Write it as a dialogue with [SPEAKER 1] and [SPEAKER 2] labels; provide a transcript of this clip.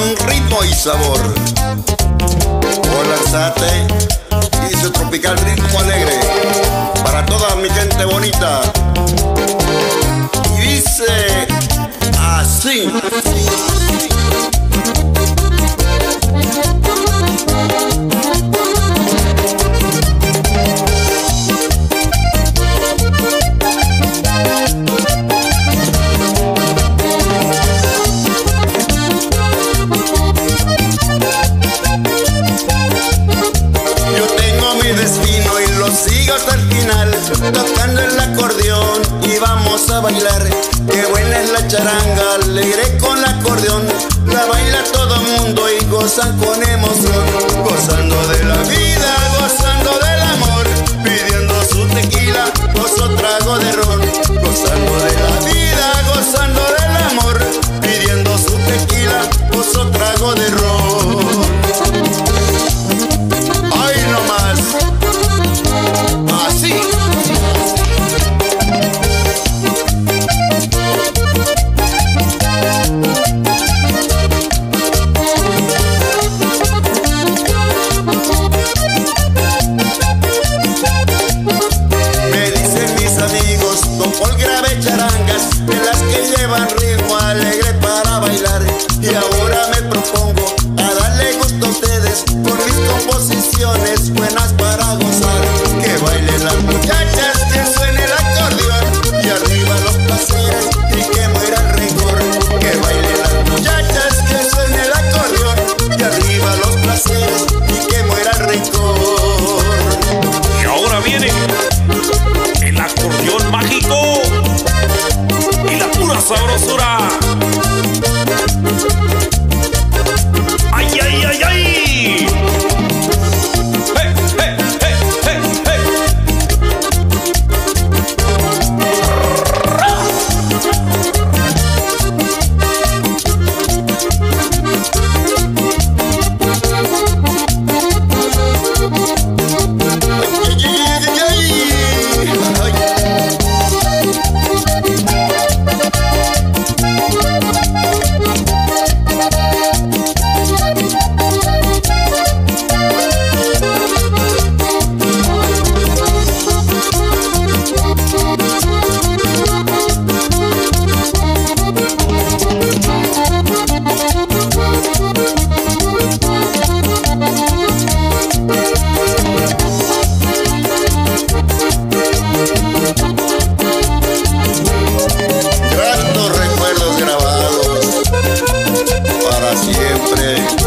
[SPEAKER 1] con ritmo y sabor. Hola Sate y su tropical ritmo alegre para toda mi gente bonita. Y dice así. Tocando el acordeón y vamos a bailar. Qué buena es la charanga, alegre con el acordeón, la baila todo mundo y gozan con emoción, gozando de la vida, para gozar. Que bailen las muchachas, que suene el acordeón y arriba los placeres y que muera el rencor. Que bailen las muchachas, que suene el acordeón y arriba los placeres y que muera el rencor.
[SPEAKER 2] Y ahora viene el acordeón mágico y la pura sabrosura.
[SPEAKER 1] Siempre.